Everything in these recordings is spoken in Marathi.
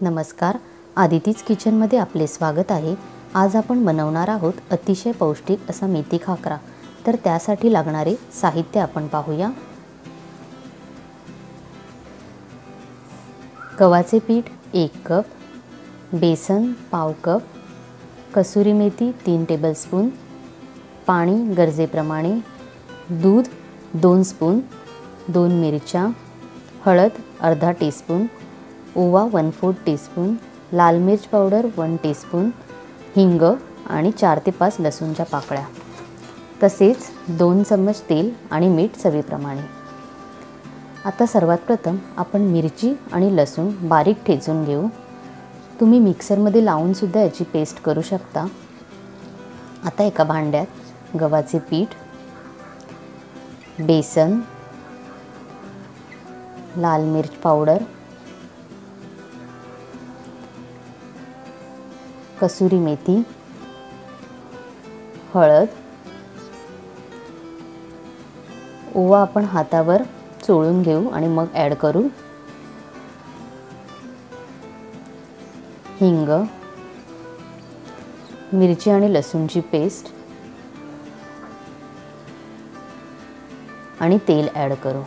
नमस्कार. आदितीच किचनमध्ये आपले स्वागत आहे. आज आपण बनवणार आहोत अतिशय पौष्टिक असा मेथी खाकरा. तर त्यासाठी लागणारे साहित्य आपण पाहूया. गव्हाचे पीठ एक कप बेसन पाव कप कसुरी मेथी तीन टेबलस्पून पाणी गरजेप्रमाणे दूध दोन स्पून दोन मिरच्या हळद अर्धा टीस्पून ओवा वन फोर्थ टीस्पून लाल मिर्च पावडर वन टीस्पून हिंग आणि चार ते पाच लसूणच्या पाकळ्या. तसेच दोन चम्मच तेल आणि मीठ चवीप्रमाणे. आता सर्वात प्रथम आपण मिरची आणि लसूण बारीक ठेचून घेऊ. तुम्ही मिक्सरमध्ये लावूनसुद्धा याची पेस्ट करू शकता. आता एका भांड्यात गव्हाचे पीठ बेसन लाल मिर्च पावडर कसुरी मेथी हळद ओवा आपण हातावर चोळून घेऊ आणि मग ॲड करू. हिंग मिरची आणि लसूणची पेस्ट आणि तेल ॲड करू.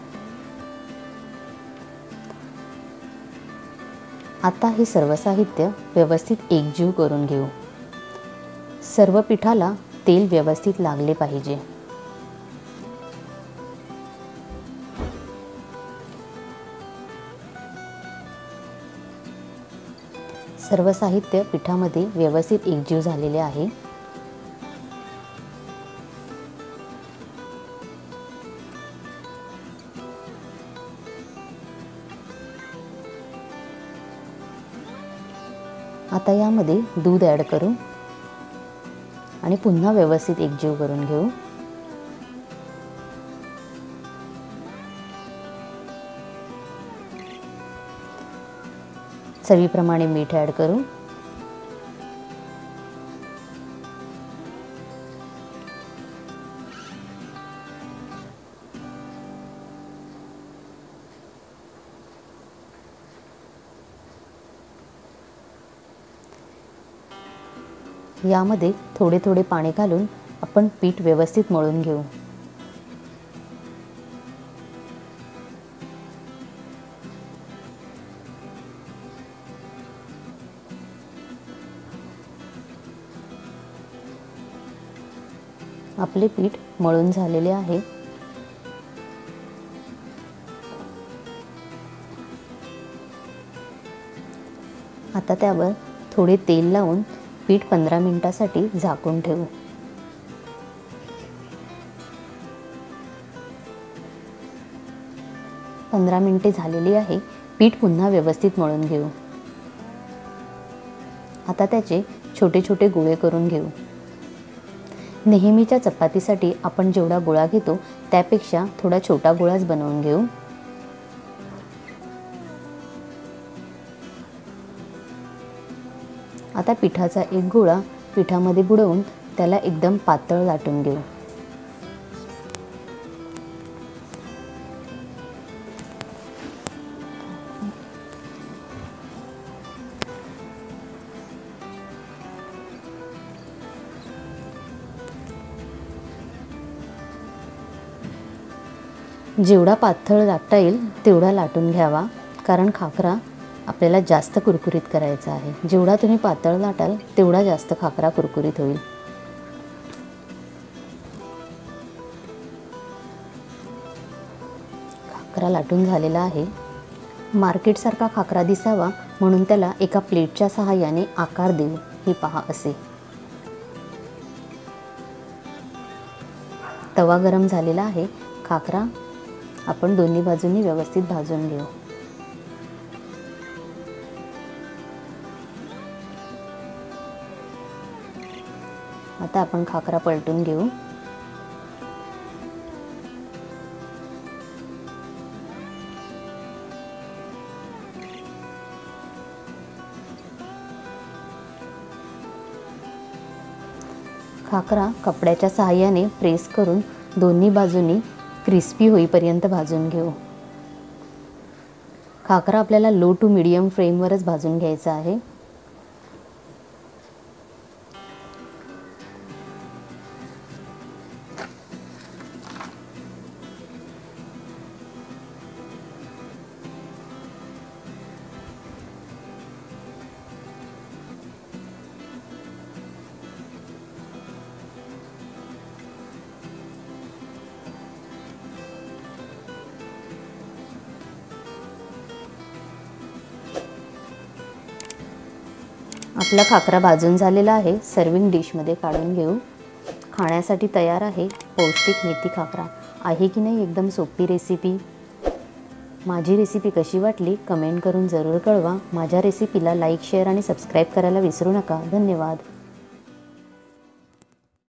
आता हे सर्व साहित्य व्यवस्थित एकजीव करून घेऊ. सर्व पिठाला तेल व्यवस्थित लागले पाहिजे. सर्व साहित्य पिठामध्ये व्यवस्थित एकजीव झालेले आहे. आता यामध्ये दूध ॲड करू आणि पुन्हा व्यवस्थित एकजीव करून घेऊ. चवीप्रमाणे मीठ ॲड करू. यामध्ये थोडे थोडे पाणी घालून आपण पीठ व्यवस्थित मळून घेऊ. आपले पीठ मळून झालेले आहे. आता त्यावर थोडे तेल लावून पीठ पंधरा मिनिटासाठी झाकून ठेवू. पंधरा मिनिटे झालेली आहे पीठ पुन्हा व्यवस्थित मळून घेऊ. आता त्याचे छोटे छोटे गोळे करून घेऊ. नेहमीच्या चपातीसाठी आपण जेवढा गोळा घेतो त्यापेक्षा थोडा छोटा गोळाच बनवून घेऊ. आता पिठाचा एक गोळा पिठामध्ये बुडवून त्याला एकदम पातळ लाटून घेऊ. जेवढा पातळ लाटता येईल तेवढा लाटून घ्यावा. कारण खाकरा आपल्याला जास्त कुरकुरीत करायचा आहे. जेवढा तुम्ही पातळ लाटाल तेवढा जास्त खाकरा कुरकुरीत होईल. खाकरा लाटून झालेला आहे. मार्केटसारखा खाकरा दिसावा म्हणून त्याला एका प्लेटच्या सहाय्याने आकार देऊ. हे पहा असे. तवा गरम झालेला आहे. खाकरा आपण दोन्ही बाजूंनी व्यवस्थित भाजून घेऊ. आता आपण खाकरा पलटून घेऊ. खाकरा कपड्याच्या सहाय्याने प्रेस करून दोन्ही बाजूनी क्रिस्पी होईपर्यंत भाजून घेऊ. खाकरा आपल्याला लो टू मिडियम फ्लेमवरच भाजून घ्यायचा आहे. आपला खाकरा भाजून झालेला आहे. सर्विंग डिशमध्ये काढून घेऊ. खाण्यासाठी तयार आहे पौष्टिक मेथी खाकरा. आहे की नाही एकदम सोपी रेसिपी माझी रेसिपी कशी वाटली? कमेंट करून जरूर कळवा. माझ्या रेसिपीला लाईक शेअर आणि सबस्क्राईब करायला विसरू नका. धन्यवाद.